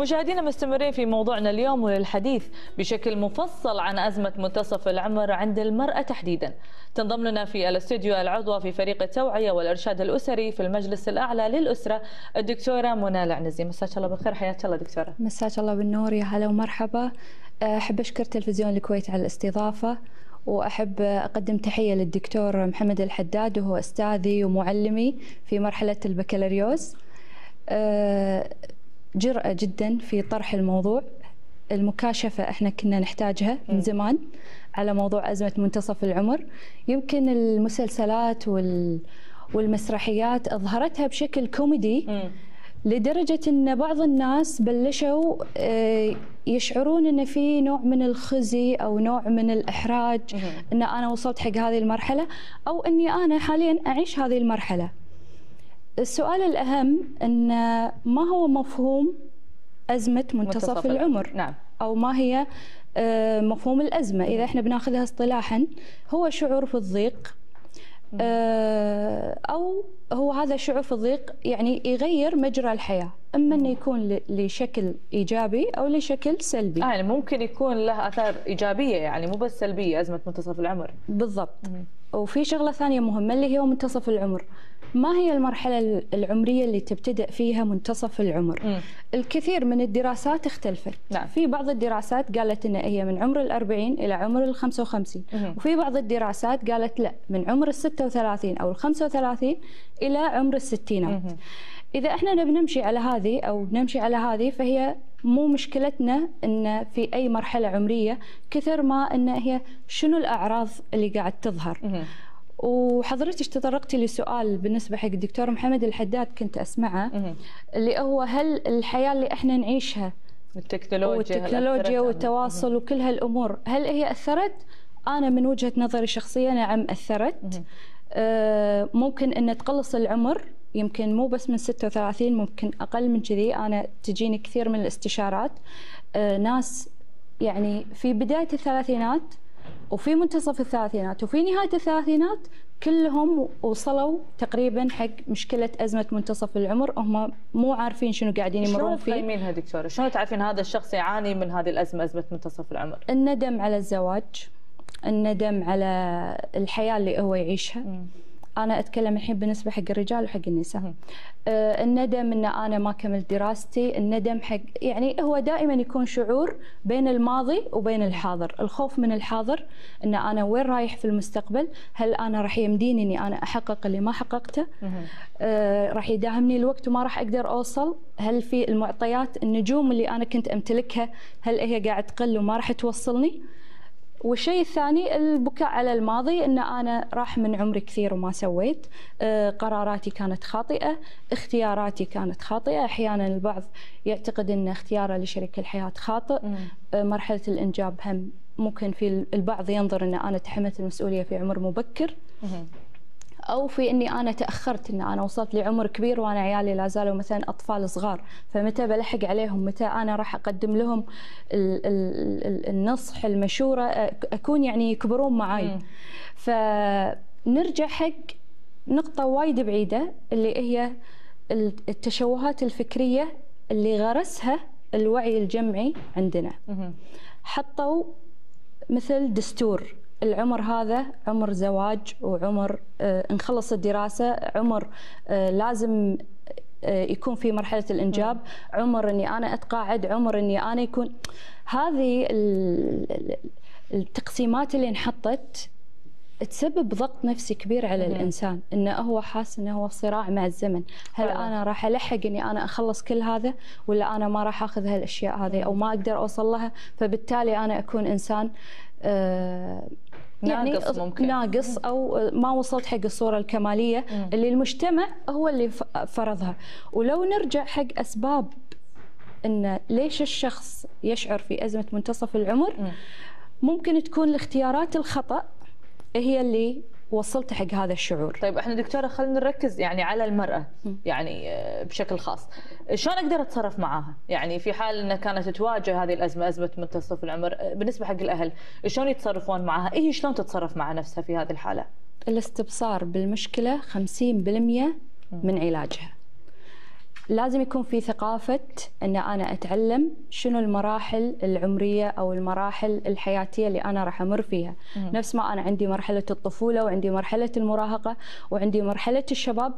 مشاهدينا مستمرين في موضوعنا اليوم وللحديث بشكل مفصل عن أزمة منتصف العمر عند المرأة تحديدا. تنضم لنا في الاستوديو العضوة في فريق التوعية والإرشاد الأسري في المجلس الأعلى للأسرة الدكتورة منى العنزي. مساك الله بالخير حياك الله دكتورة. مساك الله بالنور يا هلا ومرحبا. أحب أشكر تلفزيون الكويت على الاستضافة وأحب أقدم تحية للدكتور محمد الحداد وهو أستاذي ومعلمي في مرحلة البكالوريوس. أه، جرأة جدا في طرح الموضوع. المكاشفة إحنا كنا نحتاجها من زمان على موضوع أزمة منتصف العمر. يمكن المسلسلات وال والمسرحيات أظهرتها بشكل كوميدي لدرجة أن بعض الناس بلشوا آه، يشعرون أن في نوع من الخزي أو نوع من الإحراج أن أنا وصلت حق هذه المرحلة أو أني أنا حاليا أعيش هذه المرحلة. السؤال الأهم أن ما هو مفهوم أزمة منتصف, منتصف العمر؟ نعم. أو ما هي آه، مفهوم الأزمة؟ إذا إحنا بناخذها اصطلاحا هو شعور في الضيق آه، أو هو هذا الشعور في الضيق يعني يغير مجرى الحياة. إما أنه يكون لشكل إيجابي أو لشكل سلبي. آه يعني ممكن يكون له آثار إيجابية يعني مو بس سلبية أزمة منتصف العمر. بالضبط. وفي شغلة ثانية مهمة اللي هي منتصف العمر. ما هي المرحلة العمرية اللي تبتدأ فيها منتصف العمر؟ م. الكثير من الدراسات اختلفت. نعم. في بعض الدراسات قالت إن هي من عمر الأربعين إلى عمر الخمسة وخمسين. وفي بعض الدراسات قالت لا من عمر الستة وثلاثين أو الخمسة وثلاثين إلى عمر الستينات. إذا إحنا نبي نمشي على هذه أو نمشي على هذه فهي مو مشكلتنا إن في أي مرحلة عمرية كثر ما إن هي شنو الأعراض اللي قاعد تظهر. وحضرتك تطرقتي لسؤال بالنسبة حق الدكتور محمد الحداد كنت أسمعه اللي هو هل الحياة اللي إحنا نعيشها التكنولوجيا والتكنولوجيا والتواصل وكل هالأمور هل هي أثرت؟ أنا من وجهة نظري الشخصيه نعم أثرت. آه ممكن إن تقلص العمر يمكن مو بس من 36 ممكن أقل من كذي أنا تجيني كثير من الاستشارات آه ناس يعني في بداية الثلاثينات وفي منتصف الثلاثينات وفي نهاية الثلاثينات كلهم وصلوا تقريبا حق مشكلة أزمة منتصف العمر هم مو عارفين شنو قاعدين يمرون فيه شلون تقيمينها دكتورة؟ شلون تعرفين هذا الشخص يعاني من هذه الأزمة أزمة منتصف العمر؟ الندم على الزواج الندم على الحياة اللي هو يعيشها م. أنا أتكلم الحين بالنسبة حق الرجال وحق النساء. آه الندم إن أنا ما كملت دراستي الندم حق يعني هو دائما يكون شعور بين الماضي وبين الحاضر. الخوف من الحاضر إن أنا وين رايح في المستقبل؟ هل أنا راح يمديني إني أنا أحقق اللي ما حققته؟ آه راح يداهمني الوقت وما راح أقدر أوصل؟ هل في المعطيات النجوم اللي أنا كنت أمتلكها؟ هل هي قاعد تقل وما راح توصلني؟ والشيء الثاني البكاء على الماضي إن أنا راح من عمري كثير وما سويت. آه، قراراتي كانت خاطئة اختياراتي كانت خاطئة. أحيانا البعض يعتقد إن اختياره لشريك الحياة خاطئ. آه، مرحلة الإنجاب هم ممكن في البعض ينظر إن أنا تحملت المسؤولية في عمر مبكر. أو في إني أنا تأخرت ان أنا وصلت لعمر كبير وأنا عيالي لا زالوا مثلا أطفال صغار. فمتى بلحق عليهم؟ متى أنا راح أقدم لهم النصح المشورة؟ أكون يعني يكبرون معي فنرجع حق نقطة وايد بعيدة اللي هي التشوهات الفكرية اللي غرسها الوعي الجمعي عندنا. حطوا مثل دستور. العمر هذا عمر زواج وعمر آه نخلص الدراسة عمر آه لازم آه يكون في مرحلة الإنجاب. عمر أني أنا أتقاعد عمر أني أنا يكون. هذه التقسيمات اللي انحطت تسبب ضغط نفسي كبير على الإنسان. إنه هو حاس إنه هو صراع مع الزمن. هل. أنا راح ألحق إني أنا أخلص كل هذا ولا أنا ما راح أخذ هالأشياء هذه أو ما أقدر أوصل لها؟ فبالتالي أنا أكون إنسان يعني ناقص ممكن ناقص أو ما وصلت حق الصورة الكمالية مم. اللي المجتمع هو اللي فرضها ولو نرجع حق أسباب إن ليش الشخص يشعر في أزمة منتصف العمر مم. ممكن تكون الاختيارات الخطأ هي اللي وصلت حق هذا الشعور. طيب إحنا دكتورة خلينا نركز يعني على المرأة يعني آه، بشكل خاص. شلون أقدر أتصرف معاها؟ يعني في حال إنها كانت تواجه هذه الأزمة أزمة منتصف العمر آه، بالنسبة حق الأهل شلون يتصرفون معها؟ هي إيه شلون تتصرف مع نفسها في هذه الحالة؟ الاستبصار بالمشكلة 50% من علاجها. لازم يكون في ثقافة أن أنا أتعلم شنو المراحل العمرية أو المراحل الحياتية اللي أنا راح أمر فيها. مم. نفس ما أنا عندي مرحلة الطفولة وعندي مرحلة المراهقة وعندي مرحلة الشباب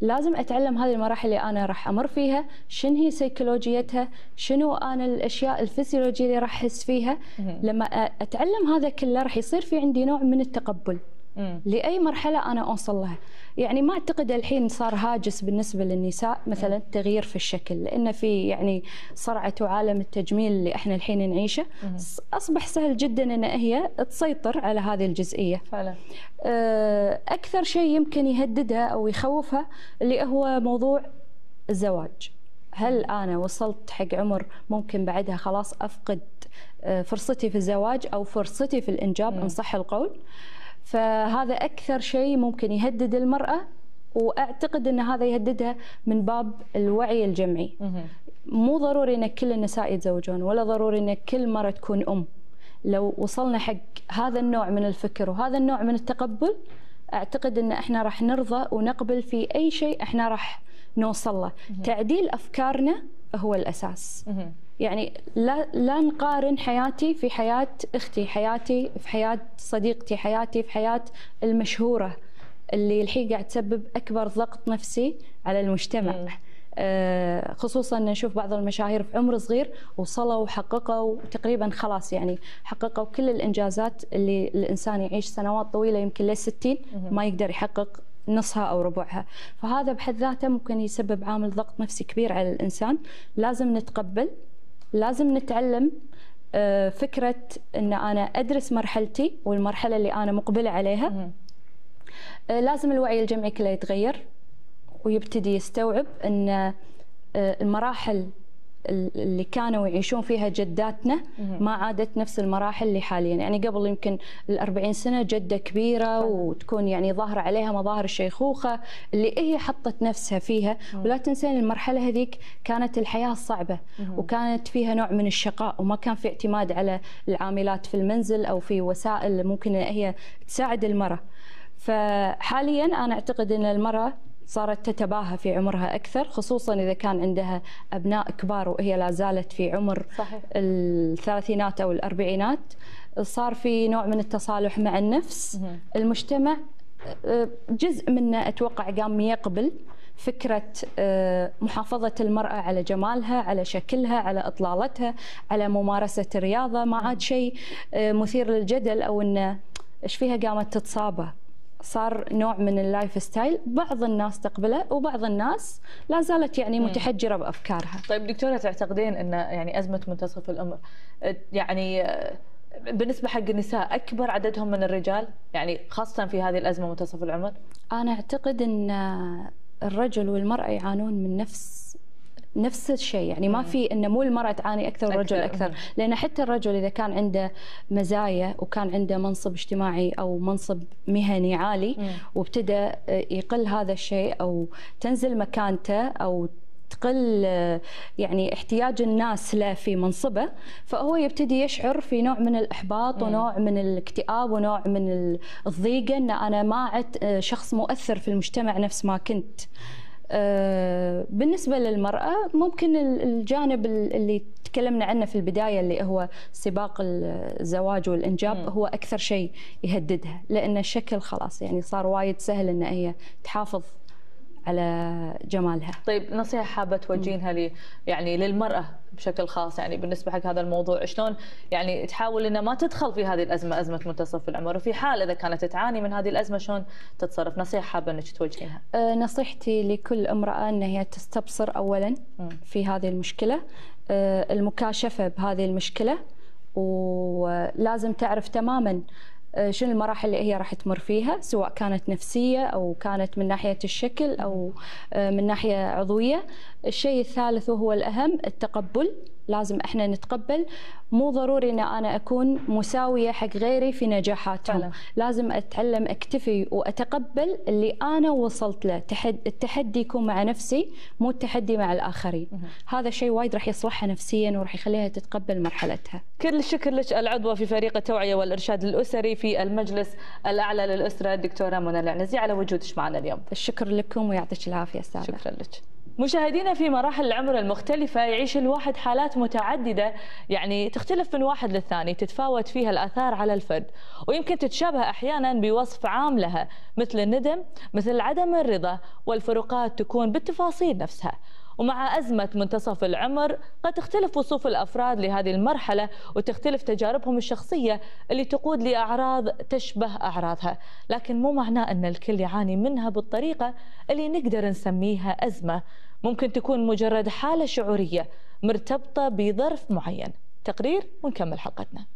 لازم أتعلم هذه المراحل اللي أنا راح أمر فيها شنو هي سيكولوجيتها شنو أنا الأشياء الفسيولوجيه اللي راح أحس فيها. لما أتعلم هذا كله راح يصير في عندي نوع من التقبل. لأي مرحلة أنا أوصل لها. يعني ما أعتقد الحين صار هاجس بالنسبة للنساء مثلا تغيير في الشكل لأن في يعني صرعة عالم التجميل اللي إحنا الحين نعيشه. أصبح سهل جدا إن هي تسيطر على هذه الجزئية. فعلا. آه، أكثر شيء يمكن يهددها أو يخوفها اللي هو موضوع الزواج. هل أنا وصلت حق عمر ممكن بعدها خلاص أفقد آه، فرصتي في الزواج أو فرصتي في الإنجاب؟ إن صح القول. فهذا أكثر شيء ممكن يهدد المرأة وأعتقد إن هذا يهددها من باب الوعي الجمعي. مو ضروري إن كل النساء يتزوجون ولا ضروري إن كل مره تكون أم. لو وصلنا حق هذا النوع من الفكر وهذا النوع من التقبل أعتقد إن إحنا راح نرضى ونقبل في أي شيء إحنا راح نوصل له. تعديل أفكارنا هو الأساس. يعني لا لا نقارن حياتي في حياة أختي حياتي في حياة صديقتي حياتي في حياة المشهورة اللي الحين قاعد تسبب أكبر ضغط نفسي على المجتمع. آه خصوصا نشوف بعض المشاهير في عمر صغير وصلوا وحققوا تقريبا خلاص يعني حققوا كل الإنجازات اللي الإنسان يعيش سنوات طويلة يمكن لل 60 ما يقدر يحقق نصها أو ربعها. فهذا بحد ذاته ممكن يسبب عامل ضغط نفسي كبير على الإنسان. لازم نتقبل لازم نتعلم آه، فكرة أن أنا أدرس مرحلتي والمرحلة اللي أنا مقبلة عليها. آه، لازم الوعي الجمعي كله يتغير ويبتدي يستوعب أن آه، المراحل اللي كانوا يعيشون فيها جداتنا ما عادت نفس المراحل اللي حاليا. يعني قبل يمكن ال سنة جدة كبيرة وتكون يعني ظاهره عليها مظاهر الشيخوخة اللي هي حطت نفسها فيها. ولا تنسين المرحلة هذيك كانت الحياة صعبة. وكانت فيها نوع من الشقاء وما كان في اعتماد على العاملات في المنزل أو في وسائل ممكن هي تساعد المرأة. فحاليا أنا أعتقد إن المرأة صارت تتباهى في عمرها أكثر خصوصا إذا كان عندها أبناء كبار وهي لا زالت في عمر صحيح. الثلاثينات أو الأربعينات. صار في نوع من التصالح مع النفس. مه. المجتمع آه، جزء منه أتوقع قام يقبل فكرة آه، محافظة المرأة على جمالها على شكلها على إطلالتها على ممارسة الرياضة. ما عاد شيء آه، مثير للجدل أو أنه إيش فيها قامت تتصابه. صار نوع من ال lifestyle بعض الناس تقبله وبعض الناس لا زالت يعني متحجرة بأفكارها. طيب دكتورة تعتقدين إن يعني أزمة منتصف العمر يعني بالنسبة حق النساء أكبر عددهم من الرجال؟ يعني خاصة في هذه الأزمة منتصف العمر؟ أنا أعتقد إن الرجل والمرأة يعانون من نفس نفس الشيء. يعني ما في إنه مو المرأة تعاني أكثر والرجل أكثر. لأن حتى الرجل إذا كان عنده مزايا وكان عنده منصب اجتماعي أو منصب مهني عالي وابتدى يقل هذا الشيء أو تنزل مكانته أو تقل يعني احتياج الناس له في منصبه فهو يبتدي يشعر في نوع من الإحباط ونوع من الاكتئاب ونوع من الضيقه ان أنا ما عدت شخص مؤثر في المجتمع نفس ما كنت. آه، بالنسبة للمرأة ممكن الجانب اللي تكلمنا عنه في البداية اللي هو سباق الزواج والإنجاب م. هو أكثر شيء يهددها لأن الشكل خلاص يعني صار وايد سهل أن هي تحافظ على جمالها. طيب نصيحة حابة توجهينها لي يعني للمرأة بشكل خاص يعني بالنسبة حق هذا الموضوع شلون يعني تحاول انها ما تدخل في هذه الأزمة أزمة منتصف العمر وفي حال إذا كانت تعاني من هذه الأزمة شلون تتصرف؟ نصيحة حابة إنك توجهينها أه نصيحتي لكل امرأة أن هي تستبصر أولا في هذه المشكلة. أه المكاشفة بهذه المشكلة ولازم تعرف تماما شنو المراحل اللي هي راح تمر فيها سواء كانت نفسية أو كانت من ناحية الشكل أو آه، من ناحية عضوية. الشيء الثالث وهو الأهم التقبل. لازم إحنا نتقبل. مو ضروري إن أنا أكون مساوية حق غيري في نجاحاتهم. فعلا. لازم أتعلم أكتفي وأتقبل اللي أنا وصلت له. تحد التحدي يكون مع نفسي مو التحدي مع الآخرين. مه. هذا شيء وايد راح يصلحها نفسيا وراح يخليها تتقبل مرحلتها. كل الشكر لك العضوه في فريق التوعية والإرشاد الأسري في المجلس الأعلى للأسرة. الدكتورة منى العنزي على وجودك معنا اليوم. الشكر لكم ويعطيك العافية أستاذة. شكرا لك. مشاهدينا في مراحل العمر المختلفة يعيش الواحد حالات متعددة يعني تختلف من واحد للثاني تتفاوت فيها الآثار على الفرد. ويمكن تتشابه أحيانا بوصف عام لها مثل الندم مثل عدم الرضا والفروقات تكون بالتفاصيل نفسها. ومع أزمة منتصف العمر قد تختلف وصوف الأفراد لهذه المرحلة وتختلف تجاربهم الشخصية اللي تقود لأعراض تشبه أعراضها. لكن مو معناه أن الكل يعاني منها بالطريقة اللي نقدر نسميها أزمة. ممكن تكون مجرد حالة شعورية مرتبطة بظرف معين. تقرير ونكمل حلقتنا.